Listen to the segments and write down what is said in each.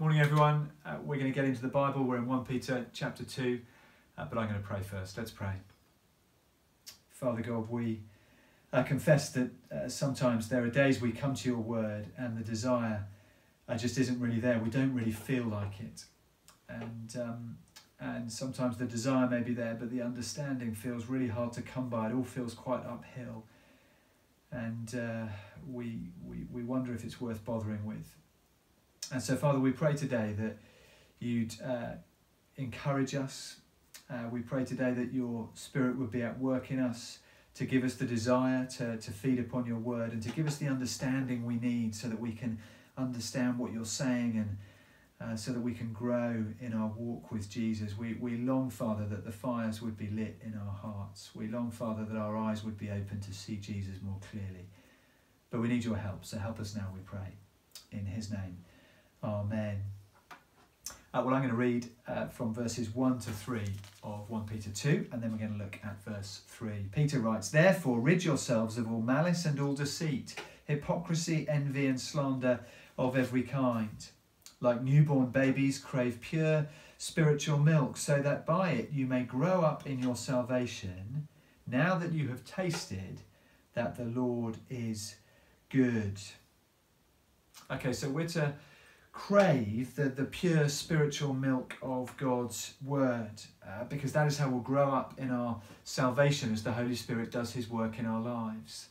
Morning, everyone. Uh, we're going to get into the Bible. We're in 1 Peter chapter 2, uh, but I'm going to pray first. Let's pray. Father God, we uh, confess that uh, sometimes there are days we come to your word and the desire uh, just isn't really there. We don't really feel like it. And, um, and sometimes the desire may be there, but the understanding feels really hard to come by. It all feels quite uphill. And uh, we, we, we wonder if it's worth bothering with. And so, Father, we pray today that you'd uh, encourage us. Uh, we pray today that your Spirit would be at work in us to give us the desire to, to feed upon your word and to give us the understanding we need so that we can understand what you're saying and uh, so that we can grow in our walk with Jesus. We, we long, Father, that the fires would be lit in our hearts. We long, Father, that our eyes would be open to see Jesus more clearly. But we need your help, so help us now, we pray. In his name. Amen. Uh, well, I'm going to read uh, from verses 1 to 3 of 1 Peter 2, and then we're going to look at verse 3. Peter writes, Therefore, rid yourselves of all malice and all deceit, hypocrisy, envy, and slander of every kind. Like newborn babies, crave pure spiritual milk, so that by it you may grow up in your salvation, now that you have tasted that the Lord is good. Okay, so we're to crave the, the pure spiritual milk of God's word uh, because that is how we'll grow up in our salvation as the Holy Spirit does his work in our lives.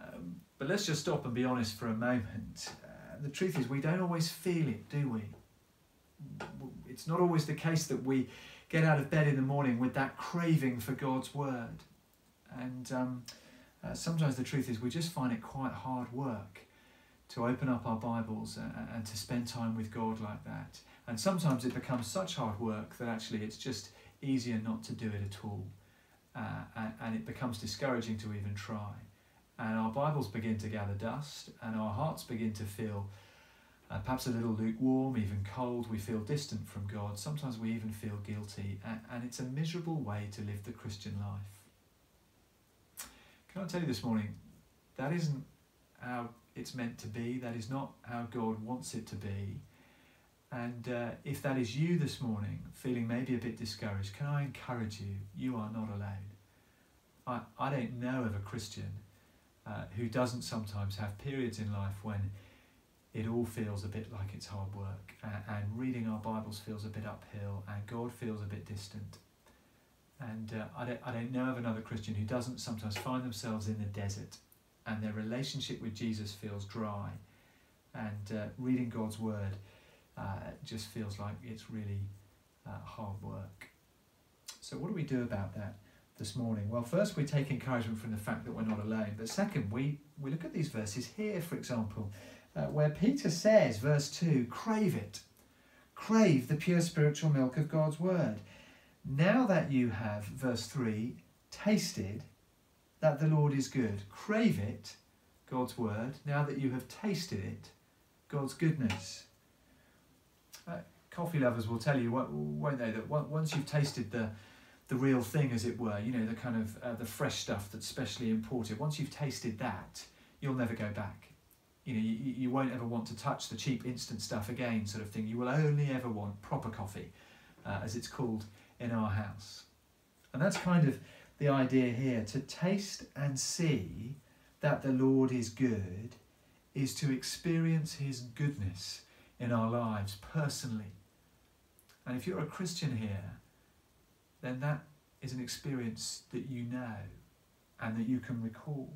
Um, but let's just stop and be honest for a moment. Uh, the truth is, we don't always feel it, do we? It's not always the case that we get out of bed in the morning with that craving for God's word. And um, uh, sometimes the truth is, we just find it quite hard work to open up our Bibles and, to spend time with God like that. And sometimes it becomes such hard work that actually it's just easier not to do it at all. Uh, and, and it becomes discouraging to even try. And our Bibles begin to gather dust, and our hearts begin to feel uh, perhaps a little lukewarm, even cold. We feel distant from God. Sometimes we even feel guilty, and, and it's a miserable way to live the Christian life. Can I tell you this morning, that isn't how it's meant to be. That is not how God wants it to be. And uh, if that is you this morning, feeling maybe a bit discouraged, can I encourage you? You are not alone. I, I don't know of a Christian uh, who doesn't sometimes have periods in life when it all feels a bit like it's hard work and, and reading our Bibles feels a bit uphill and God feels a bit distant. And uh, I, don't, I don't know of another Christian who doesn't sometimes find themselves in the desert and their relationship with Jesus feels dry, and uh, reading God's Word uh, just feels like it's really uh, hard work. So, what do we do about that this morning? Well, first, we take encouragement from the fact that we're not alone, but second, we, we look at these verses here, for example, uh, where Peter says, verse 2, crave it. Crave the pure spiritual milk of God's Word. Now that you have, verse 3, tasted that the Lord is good. Crave it, God's word, now that you have tasted it, God's goodness. Uh, coffee lovers will tell you, won't they, that once you've tasted the the real thing, as it were, you know, the kind of uh, the fresh stuff that's specially imported. Once you've tasted that, you'll never go back. You know, you, you won't ever want to touch the cheap instant stuff again, sort of thing. You will only ever want proper coffee, uh, as it's called in our house. And that's kind of the idea here to taste and see that the Lord is good is to experience His goodness in our lives personally. And if you're a Christian here, then that is an experience that you know and that you can recall.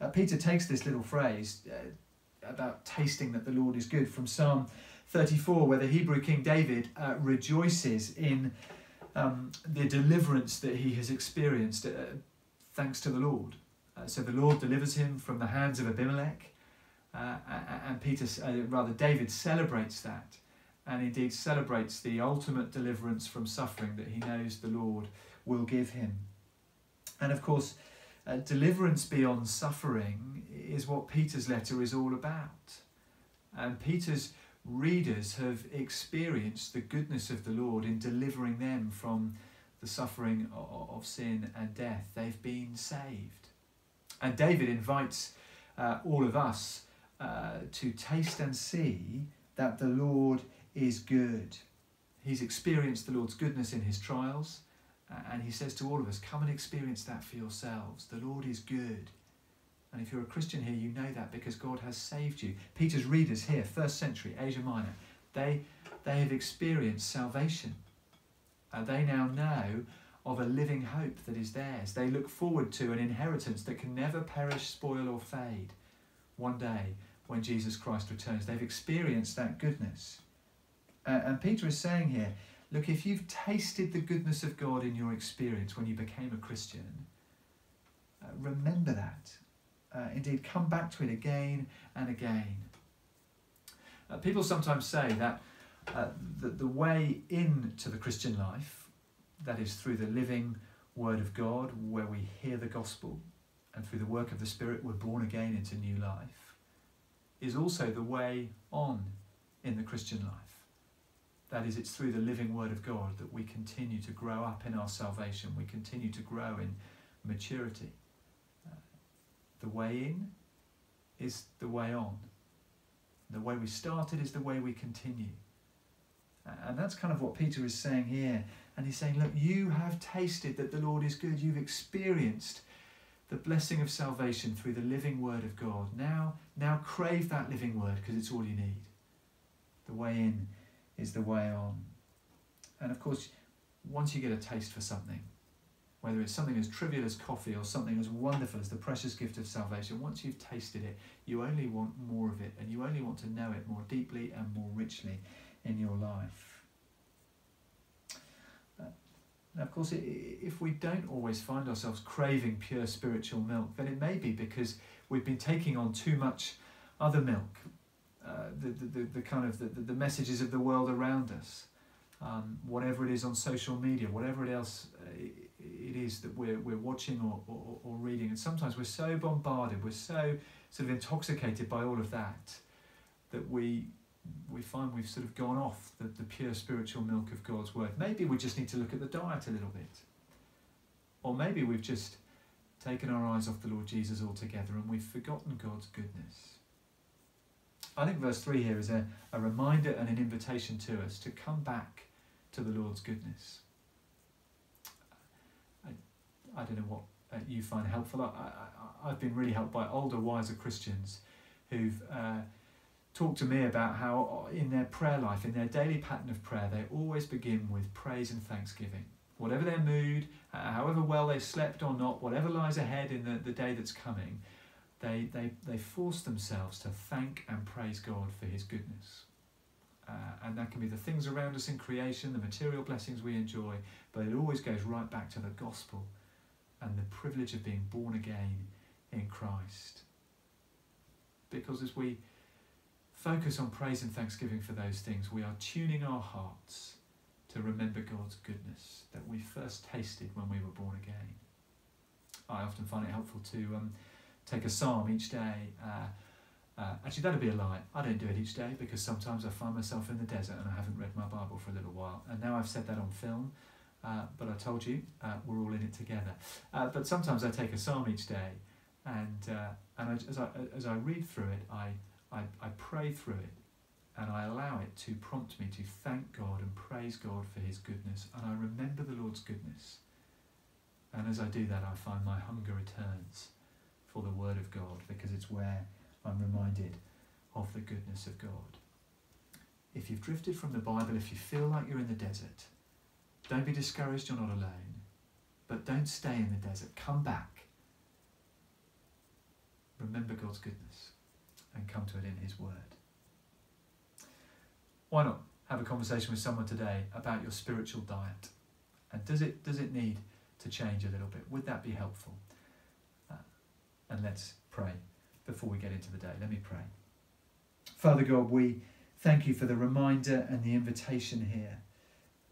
Uh, Peter takes this little phrase uh, about tasting that the Lord is good from Psalm 34, where the Hebrew King David uh, rejoices in um, the deliverance that he has experienced uh, thanks to the Lord. Uh, so the Lord delivers him from the hands of Abimelech, uh, and Peter, uh, rather David, celebrates that, and indeed celebrates the ultimate deliverance from suffering that he knows the Lord will give him. And of course, uh, deliverance beyond suffering is what Peter's letter is all about. And Peter's readers have experienced the goodness of the Lord in delivering them from the suffering of sin and death. They've been saved. And David invites uh, all of us uh, to taste and see that the Lord is good. He's experienced the Lord's goodness in his trials, and he says to all of us, Come and experience that for yourselves. The Lord is good. And if you're a Christian here, you know that because God has saved you. Peter's readers here, first century, Asia Minor, they, they have experienced salvation. And they now know of a living hope that is theirs. They look forward to an inheritance that can never perish, spoil, or fade. One day, when Jesus Christ returns, they've experienced that goodness. Uh, and Peter is saying here look, if you've tasted the goodness of God in your experience when you became a Christian, uh, remember that. Uh, indeed, come back to it again and again. Uh, people sometimes say that uh, the, the way into the Christian life that is through the living Word of God, where we hear the gospel, and through the work of the Spirit, we're born again into new life, is also the way on in the Christian life. That is, it's through the living Word of God that we continue to grow up in our salvation, we continue to grow in maturity. The way in is the way on. The way we started is the way we continue. And that's kind of what Peter is saying here. And he's saying, Look, you have tasted that the Lord is good. You've experienced the blessing of salvation through the living word of God. Now, now crave that living word because it's all you need. The way in is the way on. And of course, once you get a taste for something, whether it's something as trivial as coffee or something as wonderful as the precious gift of salvation, once you've tasted it, you only want more of it and you only want to know it more deeply and more richly in your life. Uh, now, of course, if we don't always find ourselves craving pure spiritual milk, then it may be because we've been taking on too much other milk, uh, the, the, the, kind of the, the messages of the world around us, um, whatever it is on social media, whatever it else uh, is that we're, we're watching or, or, or reading. And sometimes we're so bombarded, we're so sort of intoxicated by all of that, that we, we find we've sort of gone off the, the pure spiritual milk of God's word. Maybe we just need to look at the diet a little bit. Or maybe we've just taken our eyes off the Lord Jesus altogether and we've forgotten God's goodness. I think verse 3 here is a, a reminder and an invitation to us to come back to the Lord's goodness. I, don't know what uh, you find helpful. I, I've been really helped by older, wiser Christians who've uh, talk to me about how uh, in their prayer life, in their daily pattern of prayer, they always begin with praise and thanksgiving. Whatever their mood, uh, however well they slept or not, whatever lies ahead in the, the day that's coming, they, they, they force themselves to thank and praise God for His goodness. Uh, and that can be the things around us in creation, the material blessings we enjoy, but it always goes right back to the gospel and the privilege of being born again in Christ. Because as we focus on praise and thanksgiving for those things, we are tuning our hearts to remember God's goodness that we first tasted when we were born again. I often find it helpful to um, take a psalm each day. Uh, uh, actually, that'd be a lie. I don't do it each day because sometimes I find myself in the desert and I haven't read my Bible for a little while. And now I've said that on film, uh, but I told you uh, we're all in it together. Uh, but sometimes I take a psalm each day, and uh, and I, as I as I read through it, I I, I pray through it and I allow it to prompt me to thank God and praise God for His goodness, and I remember the Lord's goodness. And as I do that, I find my hunger returns for the Word of God because it's where I'm reminded of the goodness of God. If you've drifted from the Bible, if you feel like you're in the desert, don't be discouraged, you're not alone. But don't stay in the desert, come back. Remember God's goodness and come to it in His Word. Why not have a conversation with someone today about your spiritual diet? And does it, does it need to change a little bit? Would that be helpful? Uh, and let's pray before we get into the day. Let me pray. Father God, we thank you for the reminder and the invitation here.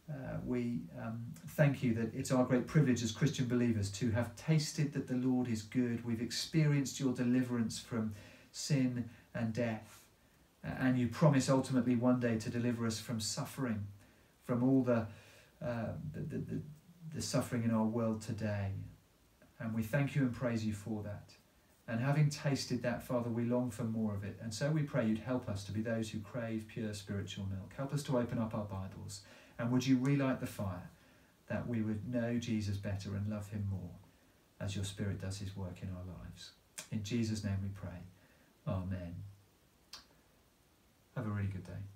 Uh, we um, thank you that it's our great privilege as Christian believers to have tasted that the Lord is good. We've experienced your deliverance from sin and death. And you promise ultimately one day to deliver us from suffering, from all the, uh, the, the, the, the suffering in our world today. And we thank you and praise you for that. And having tasted that, Father, we long for more of it. And so we pray you'd help us to be those who crave pure spiritual milk. Help us to open up our Bibles. And would you relight the fire that we would know Jesus better and love him more as your Spirit does his work in our lives. In Jesus' name we pray. Amen. Have a really good day.